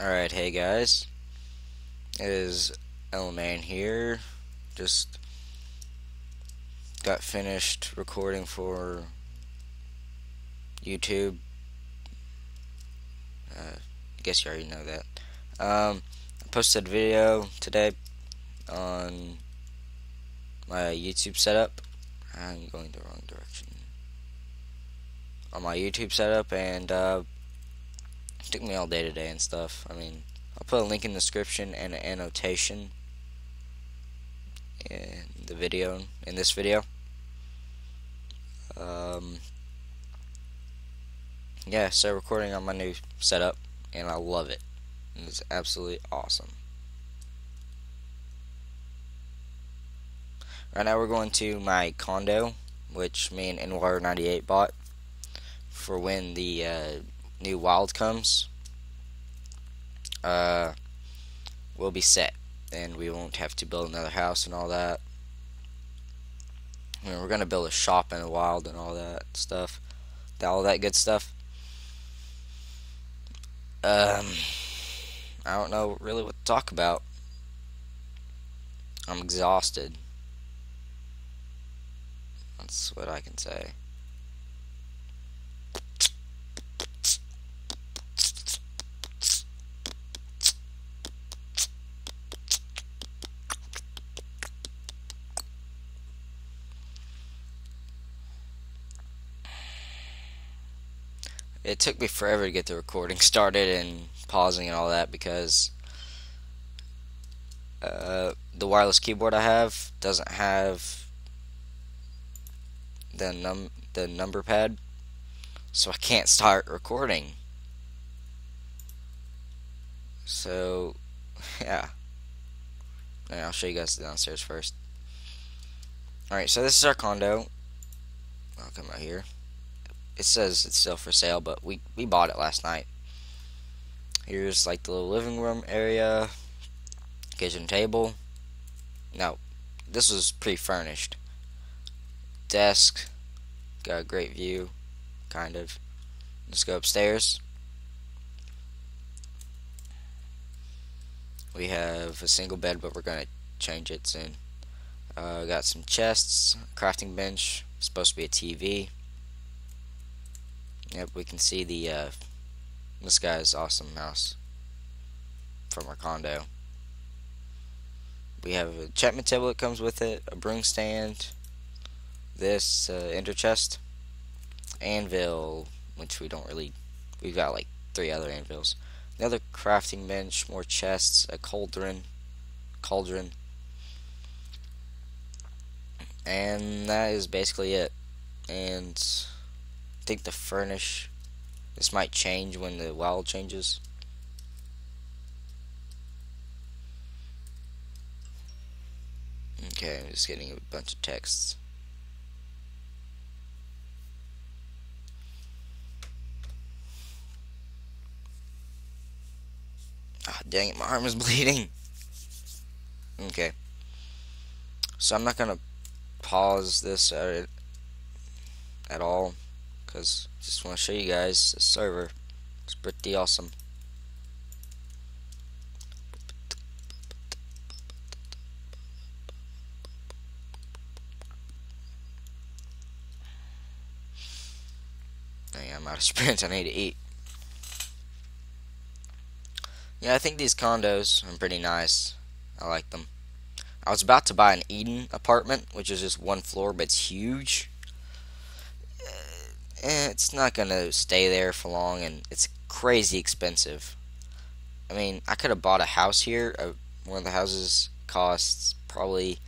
Alright, hey guys. It is Elman here. Just got finished recording for YouTube. Uh, I guess you already know that. Um, I posted a video today on my YouTube setup. I'm going the wrong direction. On my YouTube setup, and uh, took me all day today and stuff. I mean, I'll put a link in the description and an annotation in the video, in this video. Um, yeah, so recording on my new setup, and I love it. It's absolutely awesome. Right now we're going to my condo, which me and NWire98 bought for when the uh, new wild comes. Uh, we'll be set, and we won't have to build another house and all that. I mean, we're gonna build a shop in the wild and all that stuff, all that good stuff. Um, I don't know really what to talk about. I'm exhausted. That's what I can say. It took me forever to get the recording started and pausing and all that because uh, the wireless keyboard I have doesn't have the num the number pad, so I can't start recording. So, yeah. Right, I'll show you guys downstairs first. Alright, so this is our condo. I'll come out here it says it's still for sale, but we, we bought it last night. Here's like the little living room area, kitchen table. Now, this was pre-furnished. Desk, got a great view, kind of. Let's go upstairs. We have a single bed, but we're gonna change it soon. Uh, got some chests, crafting bench, supposed to be a TV. Yep, we can see the, uh, this guy's awesome house from our condo. We have a enchantment table that comes with it, a broom stand, this uh, ender chest, anvil, which we don't really, we've got like three other anvils. Another crafting bench, more chests, a cauldron, cauldron, and that is basically it. And think the furnish this might change when the wild changes. Okay I'm just getting a bunch of texts. Ah dang it my arm is bleeding. Okay. So I'm not gonna pause this at, at all because just want to show you guys the server. It's pretty awesome. Dang, I'm out of sprint. I need to eat. Yeah, I think these condos are pretty nice. I like them. I was about to buy an Eden apartment, which is just one floor, but it's huge it's not gonna stay there for long, and it's crazy expensive. I mean, I could have bought a house here. Uh, one of the houses costs probably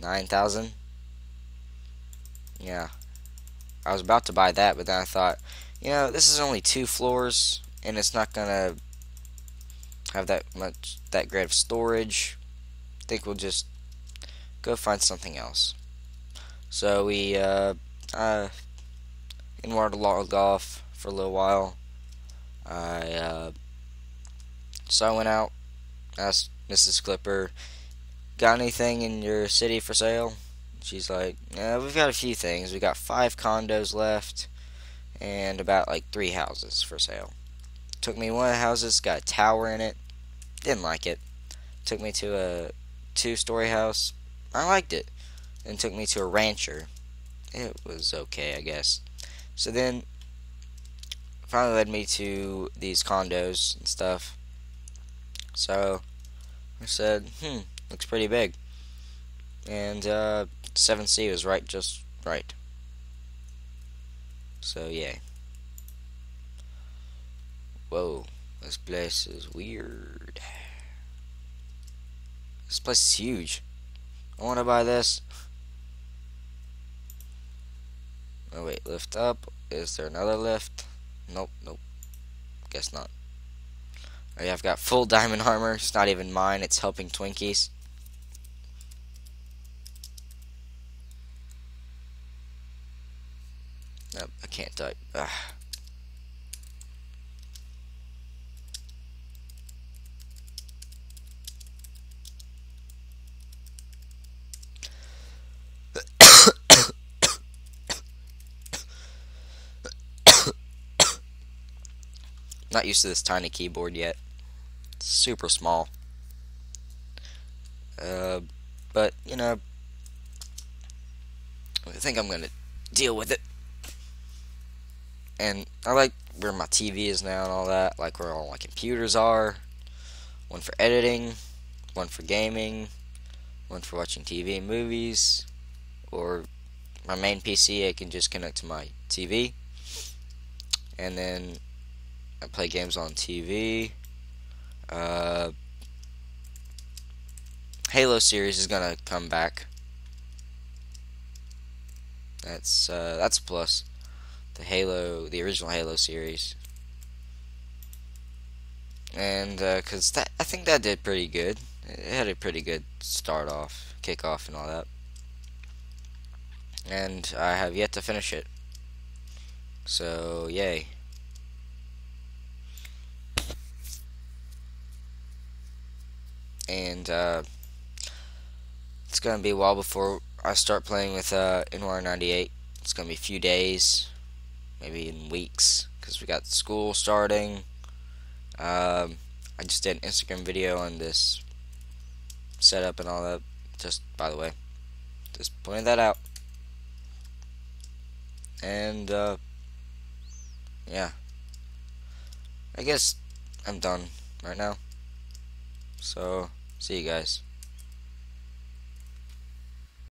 nine thousand. Yeah, I was about to buy that, but then I thought, you know, this is only two floors, and it's not gonna have that much that great of storage. I think we'll just go find something else. So we uh, uh, and wanted to log off for a little while. I uh, so I went out, asked Mrs. Clipper, "Got anything in your city for sale?" She's like, "Yeah, we've got a few things. We got five condos left, and about like three houses for sale." Took me one of the houses, got a tower in it. Didn't like it. Took me to a two-story house. I liked it. And took me to a rancher. It was okay, I guess. So then, finally led me to these condos and stuff. So, I said, hmm, looks pretty big. And, uh, 7C was right, just right. So, yeah. Whoa, this place is weird. This place is huge. I want to buy this. Oh wait, lift up. Is there another lift? Nope, nope. Guess not. Oh I've got full diamond armor. It's not even mine. It's helping Twinkies. Nope, I can't type. Ugh. Not used to this tiny keyboard yet. It's super small. Uh, but, you know, I think I'm going to deal with it. And I like where my TV is now and all that, like where all my computers are. One for editing, one for gaming, one for watching TV and movies, or my main PC I can just connect to my TV. And then I play games on TV. Uh, Halo series is gonna come back. That's uh, that's a plus. The Halo, the original Halo series, and because uh, that I think that did pretty good. It had a pretty good start off, kick off, and all that. And I have yet to finish it. So yay. And uh, it's gonna be a while before I start playing with uh, Noir 98. It's gonna be a few days, maybe in weeks, because we got school starting. Um, I just did an Instagram video on this setup and all that. Just by the way, just pointing that out. And uh, yeah, I guess I'm done right now. So See you guys.